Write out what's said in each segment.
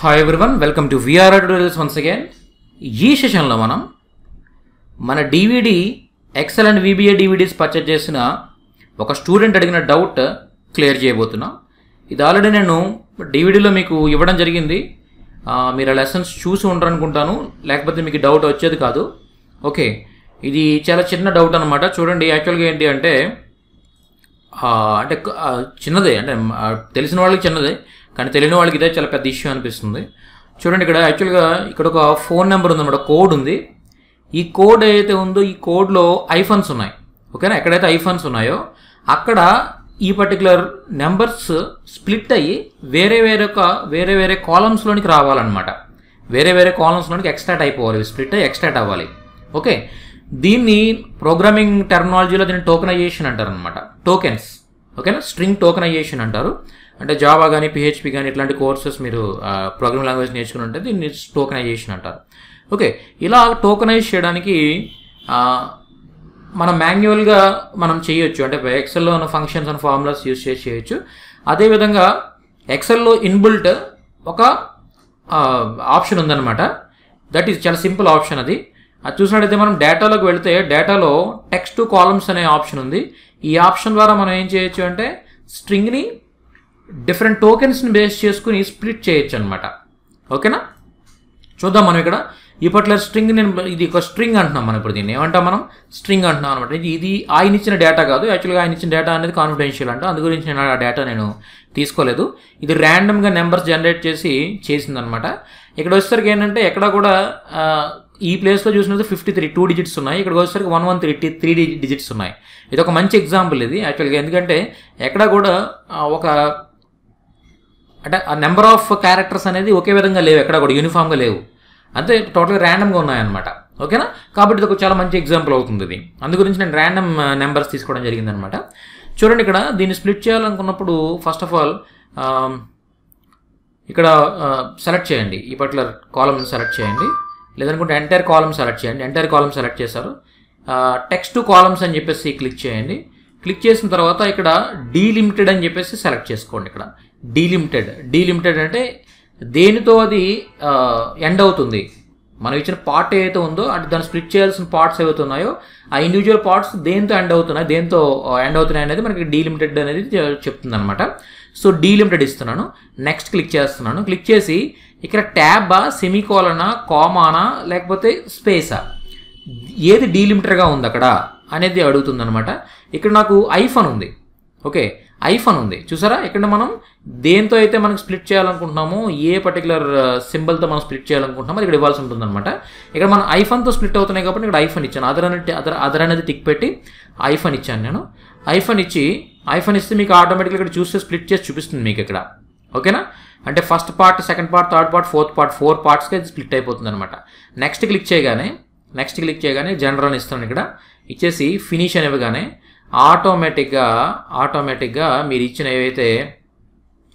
Hi everyone welcome to VR tutorials once again ఈ సెషన్లో మనం మన DVD Excel and VBA DVDs purchase చేసిన ఒక స్టూడెంట్ అడిగిన డౌట్ క్లియర్ చేయబోతున్నా. ఇది ఆల్రెడీ నేను డివిడీలో మీకు ఇవ్వడం జరిగింది. మీరు ఆ లెసన్స్ చూసి ఉండరనుకుంటాను. లేకపోతే మీకు డౌట్ వచ్చేది కాదు. ఓకే ఇది చాలా చిన్న డౌట్ అనమాట చూడండి యాక్చువల్గా ఏంటి అంటే అంటే చిన్నదే అంటే తెలిసిన వాళ్ళకి చిన్నదే. కానీ తెలియని వాళ్ళకి ఇదే చాలా పెద్ద ఇష్యూ అనిపిస్తుంది. చూడండి ఇక్కడ యాక్చువల్గా ఇక్కడ ఒక ఫోన్ నెంబర్ ఉందన్నమాట కోడ్ ఉంది. ఈ కోడ్ ఏదైతే ఉందో ఈ కోడ్లో ఐఫోన్స్ ఉన్నాయి. ఓకేనా ఎక్కడైతే ఐఫోన్స్ ఉన్నాయో అక్కడ ఈ పర్టికులర్ నెంబర్స్ స్ప్లిట్ అయ్యి వేరే వేరే ఒక వేరే వేరే కాలమ్స్లోనికి రావాలన్నమాట. వేరే వేరే కాలమ్స్లోనికి ఎక్స్ట్రాట్ అయిపోవాలి. స్ప్లిట్ అయ్యి ఎక్స్ట్రాట్ అవ్వాలి. ఓకే దీన్ని ప్రోగ్రామింగ్ టెర్మినాలజీలో దీన్ని టోకనైజేషన్ అంటారు అనమాట టోకెన్స్ ఓకేనా స్ట్రింగ్ టోకనైజేషన్ అంటారు. అంటే జావా కానీ పిహెచ్పి కానీ ఇట్లాంటి కోర్సెస్ మీరు ప్రోగ్రామ్ లాంగ్వేజ్ నేర్చుకుని ఉంటే దీన్ని టోకనైజేషన్ అంటారు. ఓకే ఇలా టోకనైజ్ చేయడానికి మనం మాన్యువల్గా మనం చేయొచ్చు. అంటే ఎక్సెల్లో ఉన్న ఫంక్షన్స్ అండ్ ఫార్ములాస్ యూజ్ చేసి చేయొచ్చు. అదేవిధంగా ఎక్సెల్లో ఇన్బుల్ట్ ఒక ఆప్షన్ ఉందన్నమాట. దట్ ఈస్ చాలా సింపుల్ ఆప్షన్ అది. అది చూసినట్టయితే మనం డేటాలోకి వెళితే డేటాలో టెక్స్ట్ టు కాలమ్స్ అనే ఆప్షన్ ఉంది. ఈ ఆప్షన్ ద్వారా మనం ఏం చేయొచ్చు అంటే స్ట్రింగ్ని డిఫరెంట్ టోకెన్స్ని బేస్ చేసుకుని స్ప్లిట్ చేయొచ్చు అనమాట ఓకేనా? చూద్దాం మనం ఇక్కడ. ఈ పర్టికులర్ స్ట్రింగ్ నేను ఇది ఒక స్ట్రింగ్ అంటున్నాం మనం ఇప్పుడు దీన్ని. ఏమంటాం మనం? స్ట్రింగ్ అంటున్నాం అనమాట ఇది ఇది ఆయన ఇచ్చిన డేటా కాదు. యాక్చువల్గా ఆయన ఇచ్చిన డేటా అనేది కాన్ఫిడెన్షియల్ అంట. అందు గురించి నేను ఆ డేటా నేను తీసుకోలేదు. ఇది ర్యాండమ్గా నెంబర్స్ జనరేట్ చేసి చేసిందనమాట ఇక్కడ వచ్చేసరికి ఏంటంటే ఎక్కడ కూడా ఈ ప్లేస్లో చూసినది ఫిఫ్టీ త్రీ టూ డిజిట్స్ ఉన్నాయి. ఇక్కడ వచ్చేసరికి one one three three digits ఉన్నాయి. ఇది ఒక మంచి ఎగ్జాంపుల్ ఇది. యాక్చువల్గా ఎందుకంటే ఎక్కడ కూడా ఒక అంటే ఆ నెంబర్ ఆఫ్ క్యారెక్టర్స్ అనేది ఒకే విధంగా లేవు ఎక్కడ కూడా యూనిఫామ్గా లేవు. అంతే టోటల్గా ర్యాండమ్గా ఉన్నాయన్నమాట. ఓకేనా? కాబట్టి ఇది ఒక చాలా మంచి ఎగ్జాంపుల్ అవుతుంది ఇది. అందు గురించి నేను ర్యాండమ్ నెంబర్స్ uh, తీసుకోవడం జరిగిందనమాట చూడండి ఇక్కడ దీన్ని స్ప్లిట్ చేయాలనుకున్నప్పుడు ఫస్ట్ ఆఫ్ ఆల్ ఇక్కడ uh, సెలెక్ట్ చేయండి. ఈ పర్టికులర్ కాలమ్ సెలెక్ట్ చేయండి. లేదనుకుంటే ఎంటైర్ కాలమ్ సెలెక్ట్ చేయండి. ఎంటైర్ కాలమ్ సెలెక్ట్ చేశారు. టెక్స్ట్ టు కాలమ్స్ అని చెప్పేసి క్లిక్ చేయండి. క్లిక్ చేసిన తర్వాత ఇక్కడ డీలిమిటెడ్ అని చెప్పేసి సెలెక్ట్ చేసుకోండి ఇక్కడ. డీలిమిటెడ్. డీలిమిటెడ్ అంటే దేనితో అది ఎండ్ అవుతుంది? మనం ఇచ్చిన పార్ట్ ఏదైతే ఉందో అంటే దాన్ని స్ప్లిట్ చేయాల్సిన పార్ట్స్ ఏవైతే ఉన్నాయో ఆ ఇండివిజువల్ పార్ట్స్ దేంతో ఎండ్ అవుతున్నాయి దేంతో ఎండ్ అవుతున్నాయి అనేది మనకి డీలిమిటెడ్ అనేది చెప్తుంది అనమాట సో డీలిమిటెడ్ ఇస్తున్నాను. నెక్స్ట్ క్లిక్ చేస్తున్నాను. క్లిక్ చేసి ఇక్కడ ట్యాబా సెమీకోలనా కామానా లేకపోతే స్పేసా? ఏది డీలిమిటర్గా ఉంది అక్కడ అనేది అడుగుతుంది అనమాట ఇక్కడ నాకు ఐఫోన్ ఉంది. ఓకే. ఐఫోన్ ఉంది. చూసారా? ఇక్కడ మనం దేంతో అయితే మనం స్ప్లిట్ చేయాలనుకుంటున్నామో ఏ పర్టికులర్ సింబల్తో uh, మనం స్ప్లిట్ చేయాలనుకుంటున్నామో ఇక్కడ ఇవ్వాల్సి ఉంటుంది అనమాట ఇక్కడ మనం ఐఫోన్తో స్ప్లిట్ అవుతున్నాయి కాబట్టి ఇక్కడ ఐఫోన్ ఇచ్చాను. అదర్ అనేది అదర్ అదర్ అనేది టిక్ పెట్టి ఐఫోన్ ఇచ్చాను నేను. ఐఫోన్ ఇచ్చి ఐఫోన్ ఇస్తే మీకు ఆటోమేటిక్గా ఇక్కడ చూస్తే స్ప్లిట్ చేసి చూపిస్తుంది మీకు ఇక్కడ. ఓకేనా? అంటే first part second part third part fourth part four పార్ట్స్కి అది స్ప్లిట్ అయిపోతుంది అనమాట నెక్స్ట్ క్లిక్ చేయగానే నెక్స్ట్ క్లిక్ చేయగానే జనరల్ అని ఇస్తాను ఇక్కడ. ఇచ్చేసి ఫినిష్ అని ఆటోమేటిక్గా ఆటోమేటిక్గా మీరు ఇచ్చిన ఏవైతే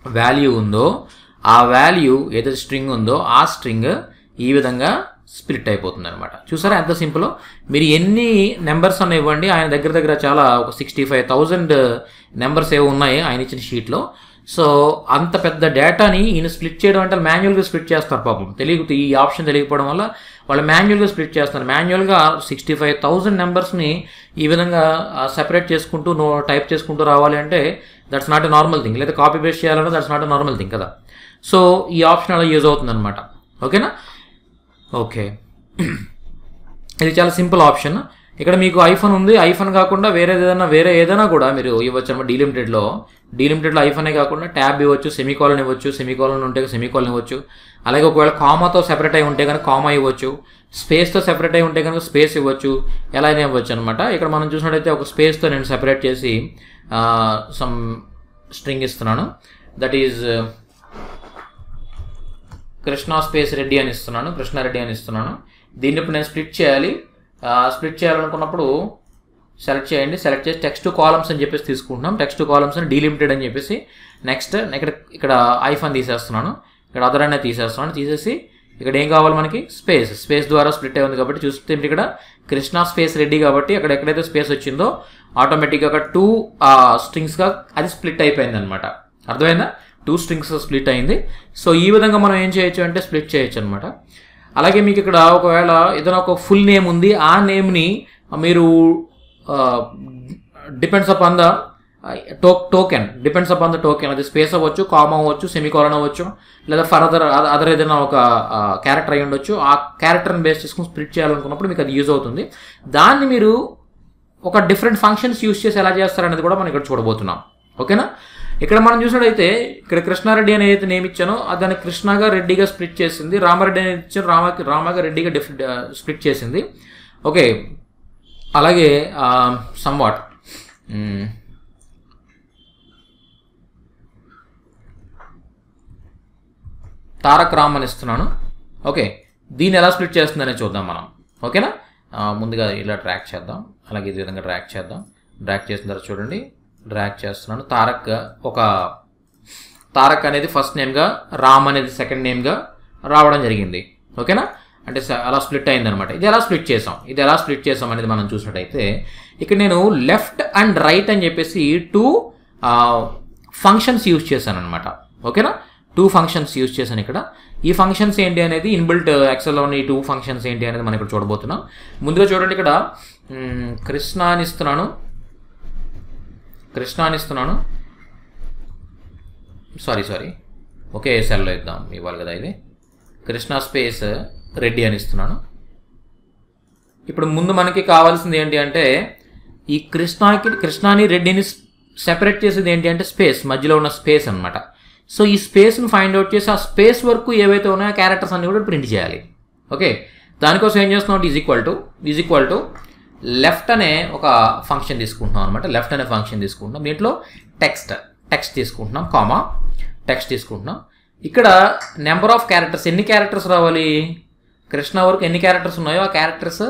వాల్యూ ఉందో ఆ వాల్యూ ఏదైతే స్ట్రింగ్ ఉందో ఆ స్ట్రింగ్ ఈ విధంగా స్ప్లిట్ అయిపోతుంది అనమాట చూసారా ఎంత సింపుల్? మీరు ఎన్ని నెంబర్స్ అన్న ఇవ్వండి. ఆయన దగ్గర దగ్గర చాలా ఒక సిక్స్టీ ఫైవ్ థౌజండ్ నెంబర్స్ ఏవో ఉన్నాయి ఆయన ఇచ్చిన షీట్లో. సో అంత పెద్ద డేటాని ఈయన స్ప్లిట్ చేయడం అంటే మాన్యువల్గా స్ప్లిట్ చేస్తారు పాపం. తెలియదు ఈ ఆప్షన్ తెలియకపోవడం వల్ల వాళ్ళు మాన్యువల్గా స్ప్లిట్ చేస్తారు మాన్యువల్గా సిక్స్టీ ఫైవ్ థౌజండ్ నెంబర్స్ని ఈ విధంగా సెపరేట్ చేసుకుంటూ నో టైప్ చేసుకుంటూ రావాలి అంటే that's not a normal thing లేదా కాపీ పేస్ట్ చేయాలంటే that's not a normal thing కదా. సో ఈ ఆప్షన్ అలా యూజ్ అవుతుందన్నమాట. ఓకేనా? ఓకే. ఇది చాలా సింపుల్ ఆప్షన్. ఇక్కడ మీకు ఐఫోన్ ఉంది. ఐఫోన్ కాకుండా వేరే ఏదైనా వేరే ఏదైనా కూడా మీరు ఇవ్వచ్చు అనమాట డీలిమిటెడ్లో. డీలిమిటెడ్లో ఐఫోనే కాకుండా ట్యాబ్ ఇవ్వచ్చు సెమీకాలన్ ఇవ్వచ్చు సెమీకాలన్ ఉంటే సెమీకాలన్ ఇవ్వచ్చు. అలాగే ఒకవేళ కామాతో సెపరేట్ అయి ఉంటే కనుక కామా ఇవ్వచ్చు. స్పేస్తో సెపరేట్ అయి ఉంటే కనుక స్పేస్ ఇవ్వచ్చు. ఎలా అయినా ఇవ్వచ్చు అనమాట. ఇక్కడ మనం చూసినట్టయితే ఒక స్పేస్తో నేను సెపరేట్ చేసి సమ్ స్ట్రింగ్ ఇస్తున్నాను. That is Krishna space Reddy అని ఇస్తున్నాను. కృష్ణారెడ్డి అని ఇస్తున్నాను. దీన్ని ఇప్పుడు నేను స్ప్లిట్ చేయాలి. స్ప్లిట్ చేయాలనుకున్నప్పుడు సెలెక్ట్ చేయండి. సెలెక్ట్ చేసి టెక్స్ట్ కాలమ్స్ అని చెప్పేసి తీసుకుంటున్నాం. టెక్స్ట్ కాలమ్స్ అని డీలిమిటెడ్ అని చెప్పేసి నెక్స్ట్ ఇక్కడ ఇక్కడ ఐఫోన్ తీసేస్తున్నాను. ఇక్కడ అదర్ అనేది తీసేస్తున్నాను. తీసేసి ఇక్కడ ఏం కావాలి మనకి? స్పేస్ స్పేస్ ద్వారా స్ప్లిట్ అయి ఉంది కాబట్టి చూస్తే ఇక్కడ కృష్ణా స్పేస్ రెడ్డి కాబట్టి అక్కడ ఎక్కడైతే స్పేస్ వచ్చిందో ఆటోమేటిక్గా ఒక టూ స్ట్రింగ్స్గా అది స్ప్లిట్ అయిపోయింది అనమాట అర్థమైందా టూ స్ట్రింగ్స్ స్ప్లిట్ అయింది. సో ఈ విధంగా మనం ఏం చేయొచ్చు అంటే స్ప్లిట్ చేయొచ్చు అనమాట అలాగే మీకు ఇక్కడ ఒకవేళ ఏదైనా ఒక ఫుల్ నేమ్ ఉంది ఆ నేమ్ని మీరు depends upon the to token depends upon the token అది స్పేస్ అవ్వచ్చు కామా అవ్వచ్చు సెమికాలన్ అవ్వచ్చు లేదా ఫర్దర్ అదర్ ఏదైనా ఒక క్యారెక్టర్ అయి ఉండొచ్చు. ఆ క్యారెక్టర్ని బేస్ చేసుకుని స్ప్లిట్ చేయాలనుకున్నప్పుడు మీకు అది యూజ్ అవుతుంది. దాన్ని మీరు ఒక డిఫరెంట్ ఫంక్షన్స్ యూస్ చేసి ఎలా చేస్తారనేది కూడా మనం ఇక్కడ చూడబోతున్నాం. ఓకేనా ఇక్కడ మనం చూసినట్టయితే ఇక్కడ కృష్ణారెడ్డి అని ఏదైతే నేమ్ అది దాన్ని కృష్ణగా రెడ్డిగా స్ప్లిట్ చేసింది. రామారెడ్డి అనేది ఇచ్చాను రామ రామగా రెడ్డిగా డిఫరెంట్ స్ప్లిట్ చేసింది. ఓకే. అలాగే సమ్వాట్ తారక్ రామ్ అని ఇస్తున్నాను. ఓకే. దీన్ని ఎలా స్ప్లిట్ చేస్తుందనే చూద్దాం మనం. ఓకేనా? ముందుగా ఇలా ట్రాక్ చేద్దాం. అలాగే ఈ విధంగా ట్రాక్ చేద్దాం. ట్రాక్ చేసిన తర్వాత చూడండి. డ్రాక్ చేస్తున్నాను. తారక్ ఒక తారక్ అనేది ఫస్ట్ నేమ్గా రామ్ అనేది సెకండ్ నేమ్గా రావడం జరిగింది. ఓకేనా అంటే అలా స్ప్లిట్ అయిందనమాట ఇది ఎలా స్ప్లిట్ చేసాం? ఇది ఎలా స్ప్లిట్ చేసాం అనేది మనం చూసినట్టయితే ఇక్కడ నేను లెఫ్ట్ అండ్ రైట్ అని చెప్పేసి టూ ఫంక్షన్స్ యూజ్ చేశాను అనమాట ఓకేనా టూ ఫంక్షన్స్ యూజ్ చేశాను ఇక్కడ. ఈ ఫంక్షన్స్ ఏంటి అనేది ఇన్బిల్ట్ ఎక్సెల్లోని ఈ టూ ఫంక్షన్స్ ఏంటి అనేది మనం ఇక్కడ చూడబోతున్నాం. ముందుగా చూడండి ఇక్కడ కృష్ణ అని ఇస్తున్నాను. కృష్ణ అని ఇస్తున్నాను. సారీ సారీ ఒకే సెల్లో ఇద్దాం ఇవ్వాలి కదా ఇది. కృష్ణ స్పేస్ రెడ్డి అని ఇస్తున్నాను. ఇప్పుడు ముందు మనకి కావాల్సింది ఏంటి అంటే ఈ కృష్ణాకి కృష్ణాని రెడ్డిని సెపరేట్ చేసేది ఏంటి అంటే స్పేస్ మధ్యలో ఉన్న స్పేస్ అనమాట సో ఈ స్పేస్ని ఫైండ్ అవుట్ చేసి ఆ స్పేస్ వరకు ఏవైతే ఉన్నాయో క్యారెక్టర్స్ అన్ని కూడా ప్రింట్ చేయాలి. ఓకే దానికోసం ఏం చేస్తున్నాం is equal to is equal to left అనే ఒక ఫంక్షన్ తీసుకుంటున్నాం అనమాట లెఫ్ట్ అనే ఫంక్షన్ తీసుకుంటున్నాం. దీంట్లో టెక్స్ట్ టెక్స్ట్ తీసుకుంటున్నాం కామా టెక్స్ట్ తీసుకుంటున్నాం. ఇక్కడ నెంబర్ ఆఫ్ క్యారెక్టర్స్ ఎన్ని క్యారెక్టర్స్ రావాలి? కృష్ణ వరకు ఎన్ని క్యారెక్టర్స్ ఉన్నాయో ఆ క్యారెక్టర్స్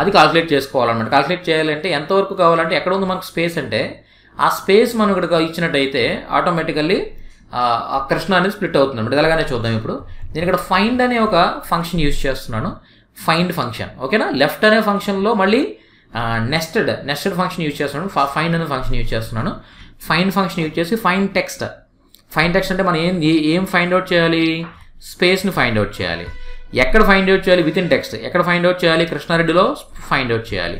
అది కాల్కులేట్ చేసుకోవాలన్నమాట. కాల్కులేట్ చేయాలంటే ఎంతవరకు కావాలంటే ఎక్కడ ఉంది మనకు స్పేస్ అంటే ఆ స్పేస్ మనం ఇక్కడ ఇచ్చినట్టయితే ఆటోమేటికల్లీ ఆ కృష్ణ అనేది స్ప్లిట్ అవుతుంది అనమాట ఎలాగానే చూద్దాం ఇప్పుడు. నేను ఇక్కడ ఫైండ్ అనే ఒక ఫంక్షన్ యూజ్ చేస్తున్నాను. ఫైండ్ ఫంక్షన్ ఓకేనా లెఫ్ట్ అనే ఫంక్షన్లో మళ్ళీ నెస్టెడ్ నెస్టెడ్ ఫంక్షన్ యూజ్ చేస్తున్నాను. ఫైండ్ అనే ఫంక్షన్ యూజ్ చేస్తున్నాను. ఫైండ్ ఫంక్షన్ యూజ్ చేసి ఫైండ్ టెక్స్ట్ ఫైండ్ టెక్స్ట్ అంటే మనం ఏం ఏం ఫైండ్ అవుట్ చేయాలి? స్పేస్ని ఫైండ్ అవుట్ చేయాలి. ఎక్కడ ఫైండ్ అవుట్ చేయాలి? విత్ ఇన్ టెక్స్ట్ ఎక్కడ ఫైండ్ అవుట్ చేయాలి? కృష్ణారెడ్డిలో ఫైండ్ అవుట్ చేయాలి.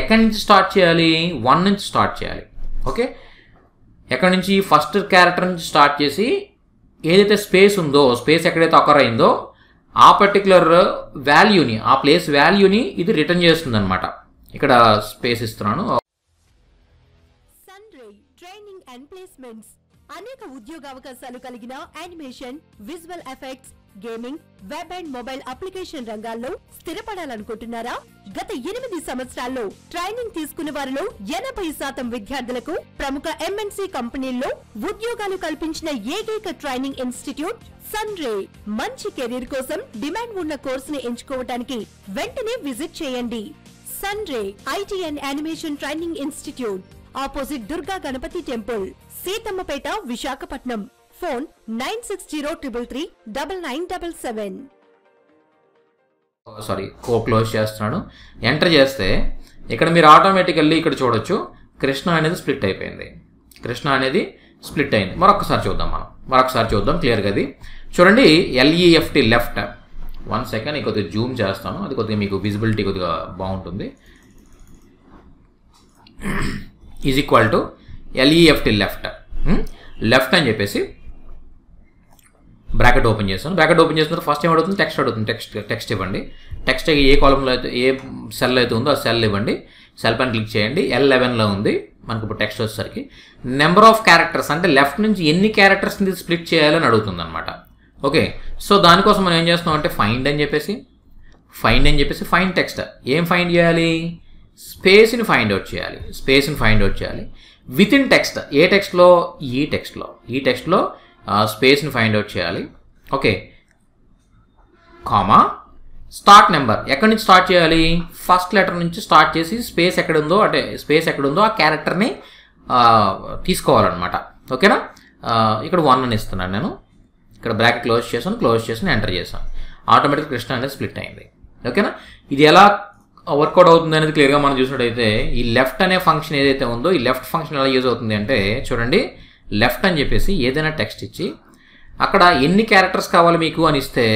ఎక్కడి నుంచి స్టార్ట్ చేయాలి? వన్ నుంచి స్టార్ట్ చేయాలి. ఓకే ఎక్కడి నుంచి? ఫస్ట్ క్యారెక్టర్ నుంచి స్టార్ట్ చేసి ఏదైతే స్పేస్ ఉందో స్పేస్ ఎక్కడైతే అకర్ అయిందో ఆ పర్టికులర్ వాల్యూని ఆ ప్లేస్ వాల్యూని ఇది రిటర్న్ చేస్తుంది అనమాట ఇక్కడ స్పేస్ ఇస్తున్నాను. అనేక ఉద్యోగ ట్రైనింగ్ అండ్ అనేక కలిగిన animation visual effects gaming web and mobile application రంగాల్లో స్థిరపడాలనుకుంటున్నారా? గత ఎనిమిది సంవత్సరాల్లో ట్రైనింగ్ తీసుకున్న వారిలో ఎనభై శాతం విద్యార్థులకు ప్రముఖ ఎంఎన్సీ కంపెనీల్లో ఉద్యోగాలు కల్పించిన ఏకైక ట్రైనింగ్ ఇన్స్టిట్యూట్ సన్ రే మంచి కెరీర్ కోసం డిమాండ్ ఉన్న కోర్సుని ఎంచుకోవటానికి వెంటనే విజిట్ చేయండి. Sun Ray IT and animation training institute opposite Durga Ganapathi temple Seethammapeta Visakhapatnam. Phone nine six zero triple three double nine double seven. Oh, sorry co close చేస్తున్నాను. Enter చేస్తే ఇక్కడ మీరు ఆటోమేటికల్లీ ఇక్కడ చూడొచ్చు కృష్ణ అనేది స్ప్లిట్ అయిపోయింది. కృష్ణ అనేది స్ప్లిట్ అయింది. మరొకసారి చూద్దాం మనం. మరొకసారి చూద్దాం క్లియర్గా అది. చూడండి L E F T left one second కొద్దిగా జూమ్ చేస్తాను. అది కొద్దిగా మీకు విజిబిలిటీ కొద్దిగా బాగుంటుంది. Is equal to L E F T left left అని చెప్పేసి బ్రాకెట్ ఓపెన్ చేస్తాను. బ్రాకెట్ ఓపెన్ చేసిన తర్వాత ఫస్ట్ ఏం అడుగుతుంది టెక్స్ట్ అడుగుతుంది. టెక్స్ట్ టెక్స్ట్ ఇవ్వండి. టెక్స్ట్ ఏ కాలంలో అయితే ఏ సెల్ అయితే ఉందో ఆ సెల్ ఇవ్వండి. సెల్ పైన క్లిక్ చేయండి. ఎల్ లెవెన్లో ఉంది. మనకు ఇప్పుడు టెక్స్ట్ వచ్చేసరికి. నెంబర్ ఆఫ్ క్యారెక్టర్స్ అంటే లెఫ్ట్ నుంచి ఎన్ని క్యారెక్టర్స్ని స్ప్లిట్ చేయాలని అడుగుతుంది అనమాట ఓకే? సో దానికోసం మనం ఏం చేస్తున్నాం అంటే ఫైండ్ అని చెప్పేసి ఫైండ్ అని చెప్పేసి ఫైండ్ టెక్స్ట్ ఏం ఫైండ్ చేయాలి? స్పేస్ని ఫైండ్ అవుట్ చేయాలి. స్పేస్ని ఫైండ్ అవుట్ చేయాలి. విత్ ఇన్ టెక్స్ట్ ఏ టెక్స్ట్లో ఈ టెక్స్ట్లో ఈ టెక్స్ట్లో స్పేస్ని ఫైండ్ అవుట్ చేయాలి. Okay comma. స్టార్ట్ నెంబర్ ఎక్కడి నుంచి స్టార్ట్ చేయాలి? ఫస్ట్ లెటర్ నుంచి స్టార్ట్ చేసి స్పేస్ ఎక్కడ ఉందో అంటే స్పేస్ ఎక్కడ ఉందో ఆ క్యారెక్టర్ని తీసుకోవాలన్నమాట ఓకేనా ఇక్కడ వన్ అని ఇస్తున్నాను నేను. ఇక్కడ బ్రాకెట్ క్లోజ్ చేసాను క్లోజ్ చేసి ఎంటర్ చేశాను. ఆటోమేటిక్ కృష్ణ అనేది స్ప్లిట్ అయింది. ఓకేనా ఇది ఎలా వర్కౌట్ అవుతుంది అనేది క్లియర్గా మనం చూసినట్టయితే ఈ లెఫ్ట్ అనే ఫంక్షన్ ఏదైతే ఉందో ఈ లెఫ్ట్ ఫంక్షన్ ఎలా యూజ్ అవుతుంది అంటే చూడండి. లెఫ్ట్ అని చెప్పేసి ఏదైనా టెక్స్ట్ ఇచ్చి అక్కడ ఎన్ని క్యారెక్టర్స్ కావాలి మీకు అని ఇస్తే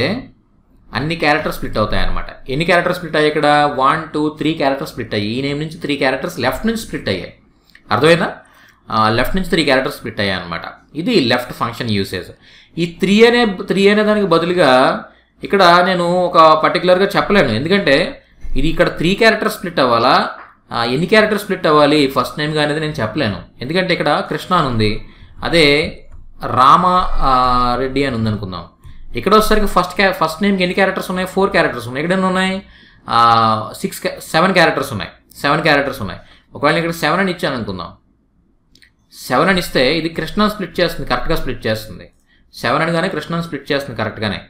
అన్ని క్యారెక్టర్స్ స్ప్లిట్ అవుతాయి అనమాట ఎన్ని క్యారెక్టర్స్ స్ప్లిట్ అయ్యాయి ఇక్కడ? One two three characters split అయ్యాయి. ఈ నేమ్ నుంచి త్రీ క్యారెక్టర్స్ లెఫ్ట్ నుంచి స్ప్లిట్ అయ్యాయి. అర్థమైందా? లెఫ్ట్ నుంచి త్రీ క్యారెక్టర్స్ స్ప్లిట్ అయ్యాయి అనమాట ఇది లెఫ్ట్ ఫంక్షన్ యూసేజ్. ఈ త్రీ అనే త్రీ అనే దానికి బదులుగా ఇక్కడ నేను ఒక పర్టికులర్గా చెప్పలేను. ఎందుకంటే ఇది ఇక్కడ త్రీ క్యారెక్టర్స్ స్ప్లిట్ అవ్వాలా? ఎన్ని క్యారెక్టర్స్ స్ప్లిట్ అవ్వాలి? ఫస్ట్ నేమ్గా అనేది నేను చెప్పలేను. ఎందుకంటే ఇక్కడ కృష్ణ అని ఉంది అదే రామారెడ్డి అని ఉందనుకుందాం. ఇక్కడ వచ్చేసరికి ఫస్ట్ క్యా ఫస్ట్ నేమ్కి ఎన్ని క్యారెక్టర్స్ ఉన్నాయి? ఫోర్ క్యారెక్టర్స్ ఉన్నాయి. ఇక్కడ ఎన్ని ఉన్నాయి? సిక్స్ సెవెన్ క్యారెక్టర్స్ ఉన్నాయి. సెవెన్ క్యారెక్టర్స్ ఉన్నాయి. ఒకవేళ ఇక్కడ సెవెన్ అని ఇచ్చాను అనుకుందాం. సెవెన్ అని ఇస్తే ఇది కృష్ణ స్ప్లిట్ చేస్తుంది కరెక్ట్గా స్ప్లిట్ చేస్తుంది. సెవెన్ అనగానే కృష్ణను స్ప్లిట్ చేస్తుంది కరెక్ట్గానే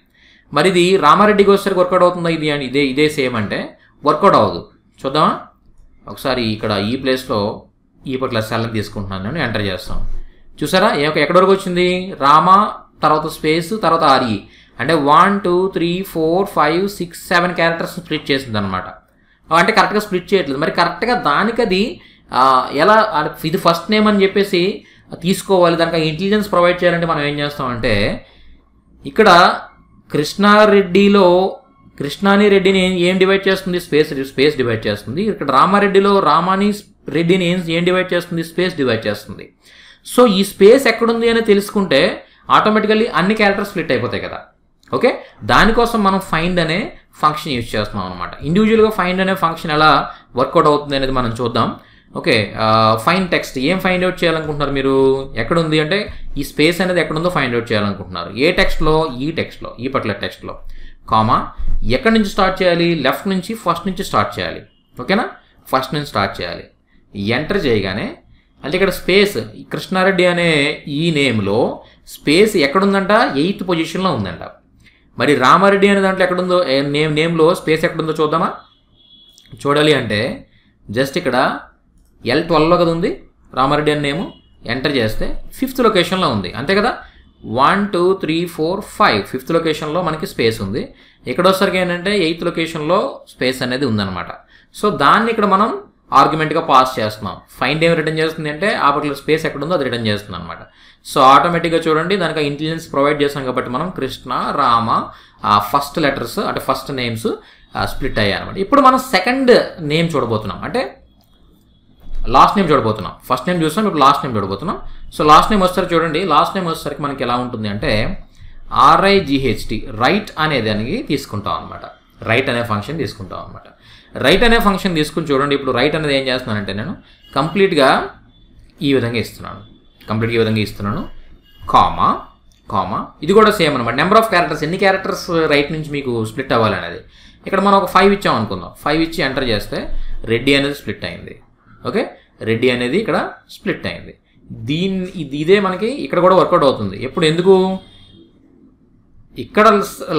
మరి ఇది రామారెడ్డికి వచ్చేసరికి వర్కౌట్ అవుతుందా? ఇది అని ఇదే ఇదే సేమ్ అంటే వర్కౌట్ అవ్వదు. చూద్దామా? ఒకసారి ఇక్కడ ఈ ప్లేస్లో ఈ పట్ల సెల్ని తీసుకుంటున్నాను నేను ఎంటర్ చేస్తాను. చూసారా? ఏ- ఎక్కడి వరకు వచ్చింది? రామ తర్వాత స్పేస్ తర్వాత ఆర్ఈ. అంటే one two three four five six seven characters split చేసింది అనమాట అంటే కరెక్ట్గా స్ప్లిట్ చేయట్లేదు. మరి కరెక్ట్గా దానికి అది ఎలా ఇది ఫస్ట్ నేమ్ అని చెప్పేసి తీసుకోవాలి. దానికి ఇంటెలిజెన్స్ ప్రొవైడ్ చేయాలంటే మనం ఏం చేస్తామంటే ఇక్కడ కృష్ణారెడ్డిలో కృష్ణాని రెడ్డిని ఏం- ఏం డివైడ్ చేస్తుంది? స్పేస్ స్పేస్ డివైడ్ చేస్తుంది. ఇక్కడ రామారెడ్డిలో రామాని రెడ్డిని ఏం డివైడ్ చేస్తుంది? స్పేస్ డివైడ్ చేస్తుంది. సో ఈ స్పేస్ ఎక్కడుంది అని తెలుసుకుంటే ఆటోమేటికల్లీ అన్ని క్యారెక్టర్స్ స్ప్లిట్ అయిపోతాయి కదా. ఓకే? దానికోసం మనం ఫైండ్ అనే ఫంక్షన్ యూజ్ చేస్తున్నాం అనమాట ఇండివిజువల్గా ఫైండ్ అనే ఫంక్షన్ ఎలా వర్కౌట్ అవుతుంది అనేది మనం చూద్దాం. ఓకే? ఫైన్ టెక్స్ట్ ఏం ఫైండ్ అవుట్ చేయాలనుకుంటున్నారు మీరు? ఎక్కడ ఉంది అంటే ఈ స్పేస్ అనేది ఎక్కడుందో ఫైండ్ అవుట్ చేయాలనుకుంటున్నారు. ఏ టెక్స్ట్లో ఈ టెక్స్ట్లో ఈ పర్టికులర్ టెక్స్ట్లో కామా ఎక్కడి నుంచి స్టార్ట్ చేయాలి? లెఫ్ట్ నుంచి ఫస్ట్ నుంచి స్టార్ట్ చేయాలి. ఓకేనా? ఫస్ట్ నుంచి స్టార్ట్ చేయాలి. ఎంటర్ చేయగానే అంటే ఇక్కడ స్పేస్ కృష్ణారెడ్డి అనే ఈ నేమ్లో స్పేస్ ఎక్కడుందంట? ఎయిత్ పొజిషన్లో ఉందంట. మరి రామారెడ్డి అనే దాంట్లో ఎక్కడుందో నేమ్ నేమ్లో స్పేస్ ఎక్కడుందో చూద్దామా? చూడాలి అంటే జస్ట్ ఇక్కడ ఎల్ ట్వెల్వ్లో కదా ఉంది రామారెడ్డి అనే నేము. ఎంటర్ చేస్తే ఫిఫ్త్ లొకేషన్లో ఉంది. అంతే కదా? One two three four five fifth లొకేషన్లో మనకి స్పేస్ ఉంది. ఇక్కడ వచ్చేసరికి ఏంటంటే ఎయిత్ లొకేషన్లో స్పేస్ అనేది ఉందన్నమాట. సో దాన్ని ఇక్కడ మనం ఆర్గ్యుమెంట్గా పాస్ చేస్తున్నాం. ఫైండ్ ఏం రిటర్న్ చేస్తుంది అంటే ఆ పర్టికులర్ స్పేస్ ఎక్కడ ఉందో అది రిటర్న్ చేస్తుంది అనమాట సో ఆటోమేటిక్గా చూడండి దానికి ఇంటెలిజెన్స్ ప్రొవైడ్ చేస్తాం కాబట్టి మనం కృష్ణ రామ ఆ ఫస్ట్ లెటర్స్ అంటే ఫస్ట్ నేమ్స్ స్ప్లిట్ అయ్యాయి అనమాట ఇప్పుడు మనం సెకండ్ నేమ్ చూడబోతున్నాం. అంటే లాస్ట్ నేమ్ చూడబోతున్నాం. ఫస్ట్ నేమ్ చూస్తాం ఇప్పుడు లాస్ట్ నేమ్ చూడబోతున్నాం. సో లాస్ట్ నేమ్ వచ్చేసరికి చూడండి లాస్ట్ నేమ్ వచ్చేసరికి మనకి ఎలా ఉంటుంది అంటే ఆర్ఐజిహెచ్టి రైట్ అనే దానికి తీసుకుంటాం అనమాట రైట్ అనే ఫంక్షన్ తీసుకుంటాం అనమాట రైట్ అనే ఫంక్షన్ తీసుకుని చూడండి ఇప్పుడు రైట్ అనేది ఏం చేస్తున్నానంటే నేను కంప్లీట్గా ఈ విధంగా ఇస్తున్నాను. కంప్లీట్గా ఈ విధంగా ఇస్తున్నాను. Comma comma. ఇది కూడా సేమ్ అనమాట నెంబర్ ఆఫ్ క్యారెక్టర్స్ ఎన్ని క్యారెక్టర్స్ రైట్ నుంచి మీకు స్ప్లిట్ అవ్వాలనేది. ఇక్కడ మనం ఒక ఫైవ్ ఇచ్చాం అనుకుందాం. ఫైవ్ ఇచ్చి ఎంటర్ చేస్తే రెడ్డి అనేది స్ప్లిట్ అయింది. ఓకే రెడ్డి అనేది ఇక్కడ స్ప్లిట్ అయింది. దీని ఇదే మనకి ఇక్కడ కూడా వర్కౌట్ అవుతుంది. ఎప్పుడు ఎందుకు? ఇక్కడ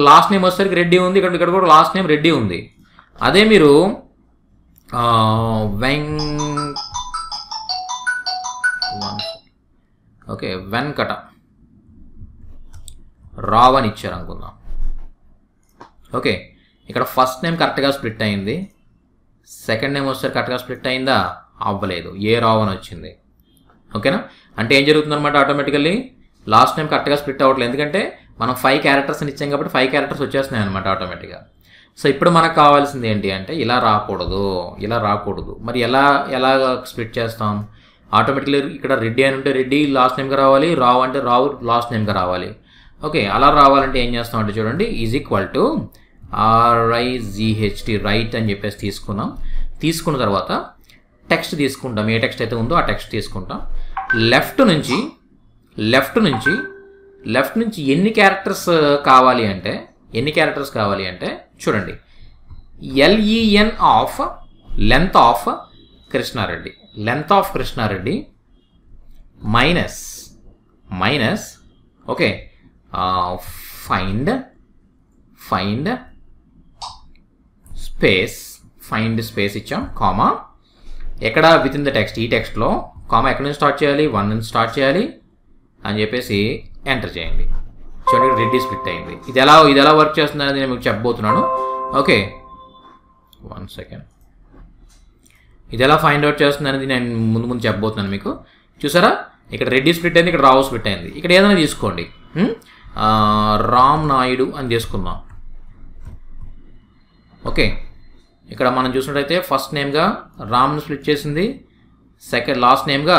లాస్ట్ నేమ్ వచ్చేసరికి రెడ్డి ఉంది ఇక్కడ ఇక్కడ కూడా లాస్ట్ నేమ్ రెడ్డి ఉంది. అదే మీరు వెన్ ఓకే వెంకట. రావ్ అని ఇచ్చారు అనుకుందాం. ఓకే ఇక్కడ ఫస్ట్ నేమ్ కరెక్ట్గా స్ప్లిట్ అయింది. సెకండ్ నేమ్ వచ్చేసరికి కరెక్ట్గా స్ప్లిట్ అయిందా? అవ్వలేదు. ఏ రావ్ అని వచ్చింది? ఓకేనా? అంటే ఏం జరుగుతుందన్నమాట ఆటోమేటికల్లీ? లాస్ట్ టైం కరెక్ట్గా స్ప్లిట్ అవ్వట్లేదు. ఎందుకంటే మనం ఫైవ్ క్యారెక్టర్స్ ఇచ్చాం కాబట్టి ఫైవ్ క్యారెక్టర్స్ వచ్చేస్తున్నాయి అనమాట ఆటోమేటిక్గా. సో ఇప్పుడు మనకు కావాల్సింది ఏంటి అంటే ఇలా రాకూడదు ఇలా రాకూడదు. మరి ఎలా ఎలా స్ప్లిట్ చేస్తాం? ఆటోమేటిక్లీ ఇక్కడ రెడ్డి అని ఉంటే రెడ్డి లాస్ట్ నేమ్గా రావాలి రావు అంటే రావు లాస్ట్ నేమ్గా రావాలి. ఓకే అలా రావాలంటే ఏం చేస్తాం అంటే చూడండి is equal to R I G H T right అని చెప్పేసి తీసుకున్నాం తీసుకున్న తర్వాత టెక్స్ట్ తీసుకుంటాం. ఏ టెక్స్ట్ అయితే ఉందో ఆ టెక్స్ట్ తీసుకుంటాం. లెఫ్ట్ నుంచి లెఫ్ట్ నుంచి లెఫ్ట్ నుంచి ఎన్ని క్యారెక్టర్స్ కావాలి అంటే ఎన్ని క్యారెక్టర్స్ కావాలి అంటే చూడండి. L E N of length of Krishnareddy. Length of Krishnareddy minus minus okay find find space find space ఇచ్చాం కామా ఎక్కడ? విత్ ఇన్ ద టెక్స్ట్ ఈ టెక్స్ట్లో కామా ఎక్కడ నుంచి స్టార్ట్ చేయాలి? వన్ నుంచి స్టార్ట్ చేయాలి? అని చెప్పేసి ఎంటర్ చేయండి. చూడండి రెడ్డి స్ప్లిట్ అయింది ఇది ఎలా ఇది ఎలా వర్క్ చేస్తుంది అనేది నేను మీకు చెప్పబోతున్నాను. ఓకే వన్ సెకండ్ ఇది ఎలా ఫైండ్ అవుట్ చేస్తుంది అనేది నేను ముందు ముందు చెప్పబోతున్నాను మీకు. చూసారా? ఇక్కడ రెడ్డి స్ప్లిట్ అయింది ఇక్కడ రావు స్ప్లిట్ అయింది. ఇక్కడ ఏదైనా తీసుకోండి. Hmm? రామ్ నాయుడు అని తీసుకుందాం. ఓకే ఇక్కడ మనం చూసినట్టయితే ఫస్ట్ నేమ్గా రామ్ని స్ప్లిట్ చేసింది. సెకండ్ లాస్ట్ నేమ్గా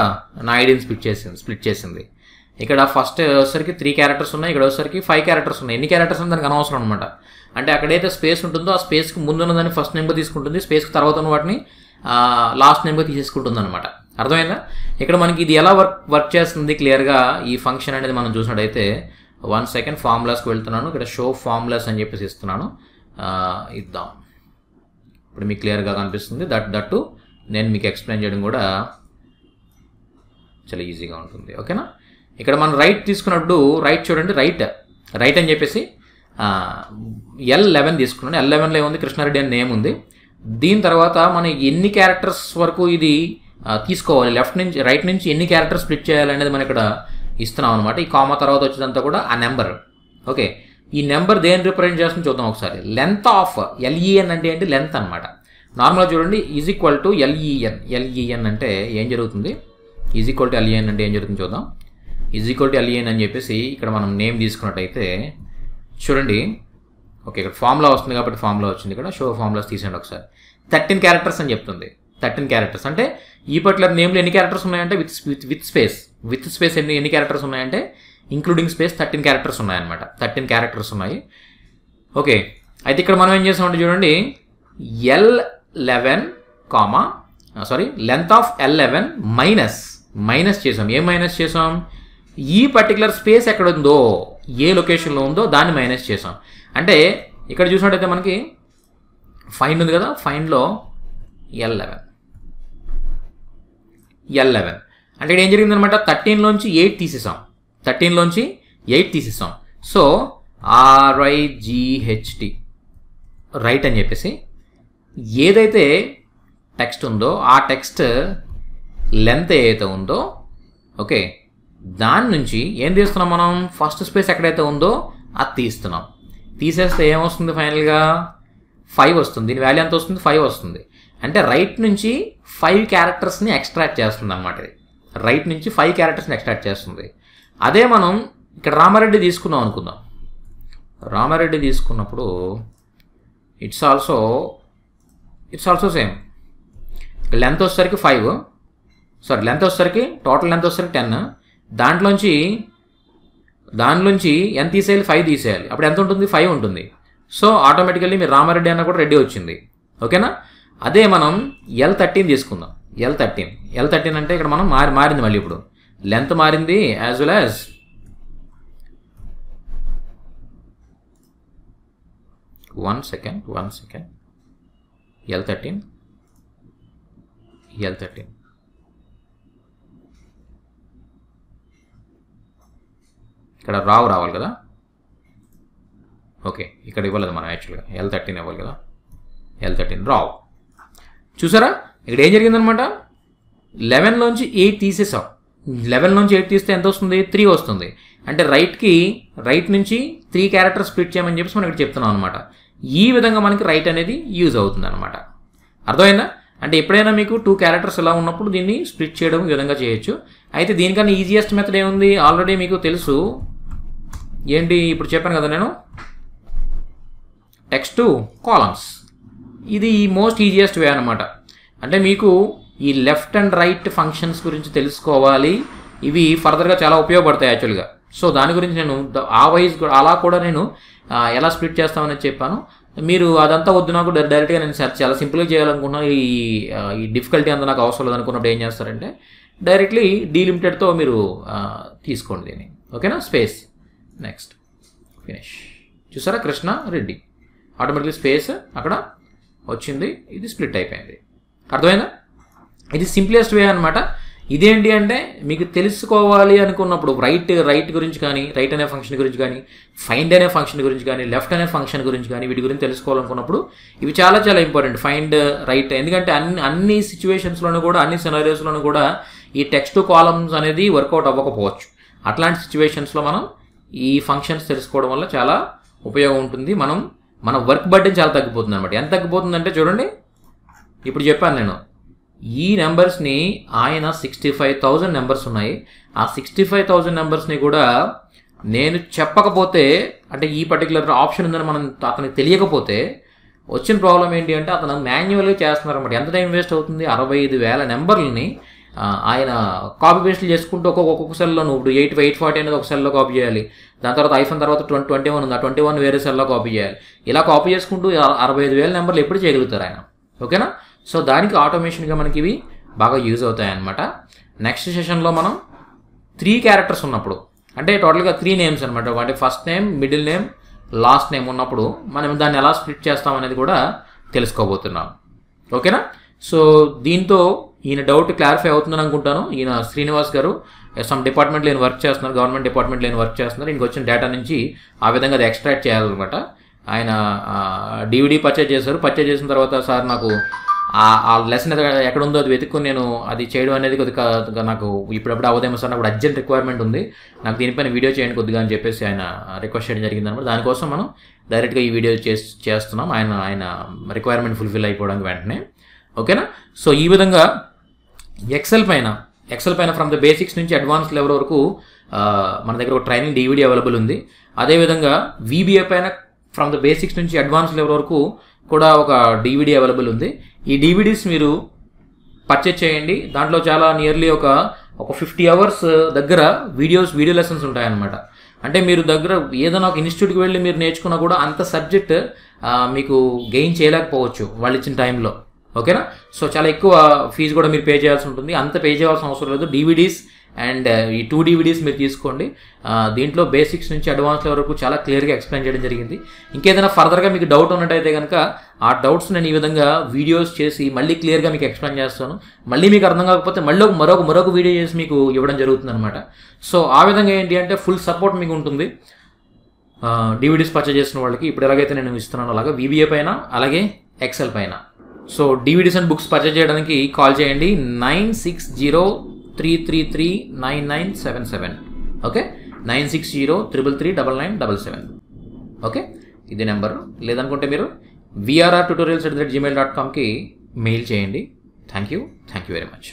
నాయుడిని స్ప్లిట్ చేసింది స్ప్లిట్ చేసింది. ఇక్కడ ఫస్ట్ వచ్చేసరికి త్రీ క్యారెక్టర్స్ ఉన్నాయి ఇక్కడ వచ్చేసరికి ఫైవ్ క్యారెక్టర్స్ ఉన్నాయి. ఎన్ని క్యారెక్టర్స్ ఉన్నాయి దానికి అనవసరం అనమాట అంటే అక్కడైతే స్పేస్ ఉంటుందో ఆ స్పేస్కి ముందున్న దాన్ని ఫస్ట్ నెంబర్ తీసుకుంటుంది స్పేస్కి తర్వాత ఉన్న వాటిని లాస్ట్ నెంబర్ తీసేసుకుంటుంది అనమాట అర్థమైందా? ఇక్కడ మనకి ఇది ఎలా వర్క్ వర్క్ చేస్తుంది క్లియర్గా ఈ ఫంక్షన్ అనేది మనం చూసినట్టయితే వన్ సెకండ్ ఫార్ములాస్కి వెళ్తున్నాను ఇక్కడ షో ఫార్ములాస్ అని చెప్పేసి ఇస్తున్నాను. ఇద్దాం. ఇప్పుడు మీకు క్లియర్గా కనిపిస్తుంది. దట్ దట్టు నేను మీకు ఎక్స్ప్లెయిన్ చేయడం కూడా చాలా ఈజీగా ఉంటుంది. ఓకేనా ఇక్కడ మనం రైట్ తీసుకున్నప్పుడు రైట్ చూడండి రైట్ రైట్ అని చెప్పేసి ఎల్ లెవెన్ తీసుకున్నాను. ఎల్ లెవెన్లో ఏముంది? కృష్ణారెడ్డి అని నేమ్ ఉంది. దీని తర్వాత మనం ఎన్ని క్యారెక్టర్స్ వరకు ఇది తీసుకోవాలి? లెఫ్ట్ నుంచి రైట్ నుంచి ఎన్ని క్యారెక్టర్స్ స్ప్లిట్ చేయాలి అనేది మనం ఇక్కడ ఇస్తున్నాం అనమాట ఈ కామా తర్వాత వచ్చేదంతా కూడా ఆ నెంబర్ ఓకే ఈ నెంబర్ దేని రిప్రజెంట్ చేస్తుంది చూద్దాం ఒకసారి. లెంత్ ఆఫ్ ఎల్ఈఎన్ అంటే ఏంటి? లెంత్ అనమాట నార్మల్గా చూడండి is equal to L E N L E N అంటే ఏం జరుగుతుంది? ఈజ్ ఈక్వల్ టు ఎల్ఈఎన్ అంటే ఏం జరుగుతుంది చూద్దాం. ఈజ్ ఈక్వల్ టు అని చెప్పేసి ఇక్కడ మనం నేమ్ తీసుకున్నట్టయితే చూడండి. ఓకే ఇక్కడ ఫార్ములా వస్తుంది కాబట్టి ఫార్ములా వచ్చింది ఇక్కడ. షో ఫార్ములాస్ తీసేయండి ఒకసారి. థర్టీన్ క్యారెక్టర్స్ అని చెప్తుంది. థర్టీన్ క్యారెక్టర్స్ అంటే ఈ పర్టికులర్ నేమ్లో ఎన్ని క్యారెక్టర్స్ ఉన్నాయంటే with with with space with space ఎన్ని ఎన్ని క్యారెక్టర్స్ ఉన్నాయంటే ఇంక్లూడింగ్ స్పేస్ థర్టీన్ క్యారెక్టర్స్ ఉన్నాయన్నమాట. థర్టీన్ క్యారెక్టర్స్ ఉన్నాయి. ఓకే అయితే ఇక్కడ మనం ఏం చేసామంటే చూడండి. L eleven comma sorry length of L eleven minus minus చేసాం. ఏం మైనస్ చేసాం? ఈ పర్టికులర్ స్పేస్ ఎక్కడ ఉందో ఏ లొకేషన్లో ఉందో దాన్ని మైనస్ చేసాం అంటే ఇక్కడ చూసినట్టయితే మనకి ఫైన్ ఉంది కదా ఫైన్లో ఎల్ లెవెన్ ఎల్ లెవెన్ అంటే ఇక్కడ ఏం జరిగిందనమాట థర్టీన్లోంచి ఎయిట్ తీసేసాం. థర్టీన్లోంచి ఎయిట్ తీసేసాం. So R I G H T right అని చెప్పేసి ఏదైతే టెక్స్ట్ ఉందో ఆ టెక్స్ట్ లెంత్ ఏదైతే ఉందో ఓకే దాని నుంచి ఏం తీస్తున్నాం మనం? ఫస్ట్ స్పేస్ ఎక్కడైతే ఉందో అది తీస్తున్నాం. తీసేస్తే ఏమొస్తుంది ఫైనల్గా? ఫైవ్ వస్తుంది. దీని వాల్యూ ఎంత వస్తుంది? ఫైవ్ వస్తుంది. అంటే రైట్ నుంచి ఫైవ్ క్యారెక్టర్స్ని ఎక్స్ట్రాక్ట్ చేస్తుంది అనమాట ఇది. రైట్ నుంచి ఫైవ్ క్యారెక్టర్స్ని ఎక్స్ట్రాక్ట్ చేస్తుంది. అదే మనం ఇక్కడ రామారెడ్డి తీసుకున్నాం అనుకుందాం. రామారెడ్డి తీసుకున్నప్పుడు it's also it's also same length వచ్చేసరికి ఫైవ్ సారీ లెంత్ వచ్చేసరికి టోటల్ లెంత్ వచ్చేసరికి టెన్ దాంట్లోంచి దానిలోంచి ఎంత తీసేయాలి ఫైవ్ తీసేయాలి. అప్పుడు ఎంత ఉంటుంది? ఫైవ్ ఉంటుంది. సో ఆటోమేటికల్లీ మీరు రామారెడ్డి అన్న కూడా రెడీ వచ్చింది. ఓకేనా? అదే మనం ఎల్ థర్టీన్ తీసుకుందాం. ఎల్ థర్టీన్ ఎల్ థర్టీన్ అంటే ఇక్కడ మనం మారి మారింది మళ్ళీ ఇప్పుడు. లెంత్ మారింది as well as one second one second L thirteen L thirteen ఇక్కడ రావు రావాలి కదా? ఓకే ఇక్కడ ఇవ్వలేదు మనం యాక్చువల్గా ఎల్ థర్టీన్ ఇవ్వాలి కదా? ఎల్ థర్టీన్ రావు. చూసారా? ఇక్కడ ఏం జరిగిందనమాట లెవెన్లోంచి ఎయిట్ తీసేసాం. లెవెన్లోంచి ఎయిట్ తీస్తే ఎంత వస్తుంది? త్రీ వస్తుంది. అంటే రైట్కి రైట్ నుంచి త్రీ క్యారెక్టర్స్ స్ప్లిట్ చేయమని చెప్పేసి మనం ఇక్కడ చెప్తున్నాం అనమాట ఈ విధంగా మనకి రైట్ అనేది యూజ్ అవుతుంది అనమాట అర్థమైందా? అంటే ఎప్పుడైనా మీకు టూ క్యారెక్టర్స్ ఎలా ఉన్నప్పుడు దీన్ని స్ప్లిట్ చేయడం ఈ విధంగా చేయొచ్చు. అయితే దీనికన్నా ఈజియెస్ట్ మెథడ్ ఏముంది? ఆల్రెడీ మీకు తెలుసు. ఏంటి ఇప్పుడు చెప్పాను కదా నేను? టెక్స్ట్ కాలమ్స్ ఇది ఈ మోస్ట్ ఈజియెస్ట్ వే అనమాట అంటే మీకు ఈ లెఫ్ట్ అండ్ రైట్ ఫంక్షన్స్ గురించి తెలుసుకోవాలి. ఇవి ఫర్దర్గా చాలా ఉపయోగపడతాయి యాక్చువల్గా సో దాని గురించి నేను ఆ వైజ్ కూడా అలా కూడా నేను ఎలా స్ప్లిట్ చేస్తామని చెప్పాను. మీరు అదంతా వద్దు నాకు డైరెక్ట్గా నేను చాలా- చాలా సింపుల్గా చేయాలనుకున్నాను ఈ ఈ డిఫికల్టీ అంతా నాకు అవసరం లేదు అనుకున్నప్పుడు ఏం చేస్తారంటే డైరెక్ట్లీ డీలిమిటెడ్తో మీరు తీసుకోండి దీన్ని. ఓకేనా స్పేస్ నెక్స్ట్ ఫినిష్ చూసారా కృష్ణ రెడ్డి? ఆటోమేటిక్లీ స్పేస్ అక్కడ వచ్చింది. ఇది స్ప్లిట్ అయిపోయింది. అర్థమైందా? ఇది సింప్లెస్ట్ వే అనమాట ఇదేంటి అంటే మీకు తెలుసుకోవాలి అనుకున్నప్పుడు రైట్ రైట్ గురించి కానీ రైట్ అనే ఫంక్షన్ గురించి కానీ ఫైండ్ అనే ఫంక్షన్ గురించి కానీ లెఫ్ట్ అనే ఫంక్షన్ గురించి కానీ వీటి గురించి తెలుసుకోవాలనుకున్నప్పుడు ఇవి చాలా చాలా ఇంపార్టెంట్ ఫైండ్ రైట్ ఎందుకంటే అన్ని అన్ని సిచ్యువేషన్స్లోనూ కూడా అన్ని సినారియోస్లోనూ కూడా ఈ టెక్స్ట్ కాలమ్స్ అనేది వర్కౌట్ అవ్వకపోవచ్చు. అట్లాంటి సిచ్యువేషన్స్లో మనం ఈ ఫంక్షన్స్ తెలుసుకోవడం వల్ల చాలా ఉపయోగం ఉంటుంది. మనం మన వర్క్ బర్డెన్ చాలా తగ్గిపోతుంది అనమాట ఎంత తగ్గిపోతుందంటే చూడండి. ఇప్పుడు చెప్పాను నేను. ఈ నెంబర్స్ని ఆయన సిక్స్టీ ఫైవ్ థౌజండ్ నెంబర్స్ ఉన్నాయి. ఆ సిక్స్టీ ఫైవ్ థౌజండ్ నెంబర్స్ని కూడా నేను చెప్పకపోతే అంటే ఈ పర్టికులర్ ఆప్షన్ ఉందని మనం అతనికి తెలియకపోతే వచ్చిన ప్రాబ్లం ఏంటి అంటే అతను మాన్యువల్గా చేస్తున్నారు అనమాట ఎంత టైం వేస్ట్ అవుతుంది? అరవై ఐదు వేల నెంబర్లని ఆయన కాపీ పేస్ట్లు చేసుకుంటూ ఒక్కొక్క ఒక్కొక్క సెల్లో నువ్వు ఇప్పుడు ఎయిట్ ఎయిట్ ఫార్టీ అనేది ఒక సెల్లో కాపీ చేయాలి. దాని తర్వాత ఐఫోన్ తర్వాత ట్వంటీ ట్వంటీ వన్ ఉంది. ఆ ట్వంటీ వన్ వేరే సెల్లో కాపీ చేయాలి. ఇలా కాపీ చేసుకుంటూ అరవై ఐదు వేల నెంబర్లు ఎప్పుడు చేయగలుగుతారు ఆయన? ఓకేనా? సో దానికి ఆటోమేషన్గా మనకి ఇవి బాగా యూజ్ అవుతాయి అనమాట నెక్స్ట్ సెషన్లో మనం త్రీ క్యారెక్టర్స్ ఉన్నప్పుడు అంటే టోటల్గా త్రీ నేమ్స్ అనమాట అంటే first name middle name last name ఉన్నప్పుడు మనం దాన్ని ఎలా స్ప్లిట్ చేస్తాం అనేది కూడా తెలుసుకోబోతున్నాం. ఓకేనా? సో దీంతో ఈయన డౌట్ క్లారిఫై అవుతుందని అనుకుంటాను. ఈయన శ్రీనివాస్ గారు సమ్ డిపార్ట్మెంట్ లేని వర్క్ చేస్తున్నారు గవర్నమెంట్ డిపార్ట్మెంట్ లేని వర్క్ చేస్తున్నారు. ఇంక వచ్చిన డేటా నుంచి ఆ విధంగా అది ఎక్స్ట్రాక్ట్ చేయాలన్నమాట. ఆయన uh, డివిడి పర్చేజ్ చేశారు. పర్చేజ్ చేసిన తర్వాత సార్ నాకు ఆ- ఆ లెసన్ ఎక్కడ ఉందో అది వెతుక్కుని నేను అది చేయడం అనేది కొద్దిగా నాకు ఇప్పుడప్పుడు అవదేమో సార్ నాకు అర్జెంట్ రిక్వైర్మెంట్ ఉంది. నాకు దీనిపైన వీడియో చేయండి కొద్దిగా అని చెప్పేసి ఆయన రిక్వెస్ట్ చేయడం జరిగింది అనమాట దానికోసం మనం డైరెక్ట్గా ఈ వీడియో చేసి చేస్తున్నాం. ఆయన ఆయన రిక్వైర్మెంట్ ఫుల్ఫిల్ అయిపోవడానికి వెంటనే. ఓకేనా సో ఈ విధంగా ఎక్సెల్ పైన. ఎక్సెల్ పైన ఫ్రమ్ ద బేసిక్స్ నుంచి అడ్వాన్స్ లెవెల్ వరకు మన దగ్గర ఒక ట్రైనింగ్ డివిడి అవైలబుల్ ఉంది. అదేవిధంగా వీబీఏ పైన ఫ్రమ్ ద బేసిక్స్ నుంచి అడ్వాన్స్ లెవెల్ వరకు కూడా ఒక డీవీడీ అవైలబుల్ ఉంది. ఈ డివిడీస్ మీరు పర్చేజ్ చేయండి. దాంట్లో చాలా నియర్లీ ఒక ఒక ఫిఫ్టీ అవర్స్ దగ్గర వీడియోస్ వీడియో లెసన్స్ ఉంటాయన్నమాట. అంటే మీరు దగ్గర ఏదైనా ఒక ఇన్స్టిట్యూట్కి వెళ్ళి మీరు నేర్చుకున్నా కూడా అంత సబ్జెక్ట్ మీకు గెయిన్ చేయలేకపోవచ్చు వాళ్ళు ఇచ్చిన టైంలో ఓకేనా? సో చాలా ఎక్కువ ఫీజు కూడా మీరు పే చేయాల్సి ఉంటుంది. అంత పే చేయాల్సిన అవసరం లేదు. డివిడీస్ అండ్ uh, ఈ టూ డివిడీస్ మీరు తీసుకోండి. దీంట్లో బేసిక్స్ నుంచి అడ్వాన్స్ వరకు చాలా క్లియర్గా ఎక్స్ప్లెయిన్ చేయడం జరిగింది. ఇంకేదైనా ఫర్దర్గా మీకు డౌట్ ఉన్నట్టయితే కనుక ఆ డౌట్స్ నేను ఈ విధంగా వీడియోస్ చేసి మళ్ళీ క్లియర్గా మీకు ఎక్స్ప్లెయిన్ చేస్తాను. మళ్ళీ మీకు అర్థం కాకపోతే మళ్ళీ మరొక మరొక వీడియో చేసి మీకు ఇవ్వడం జరుగుతుంది అనమాట సో ఆ విధంగా ఏంటి అంటే ఫుల్ సపోర్ట్ మీకు ఉంటుంది. డివిడీస్ పర్చేజ్ చేసిన వాళ్ళకి ఇప్పుడు ఎలాగైతే నేను ఇస్తున్నాను అలాగా వీబీఏ పైన అలాగే ఎక్సెల్ పైన. So DVDs and books purchase చేయడానికి కాల్ చేయండి nine six zero three three three nine nine seven seven. Okay nine six zero triple three double nine double seven. Okay ఇది నెంబర్. లేదనుకుంటే మీరు VRR tutorials at the Gmail dot కామ్కి mail చేయండి. Thank you thank you very much